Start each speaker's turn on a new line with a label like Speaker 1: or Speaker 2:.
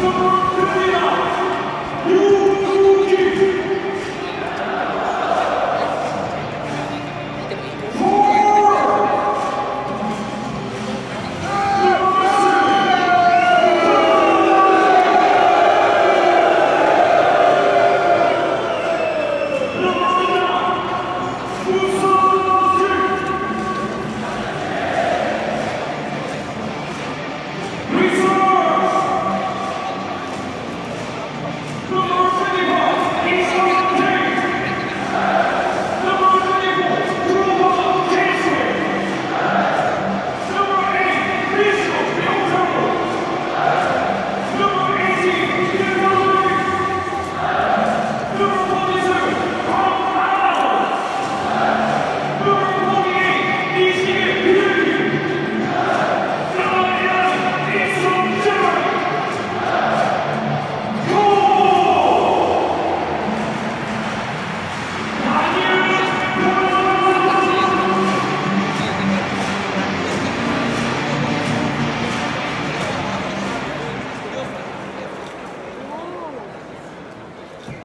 Speaker 1: Come on.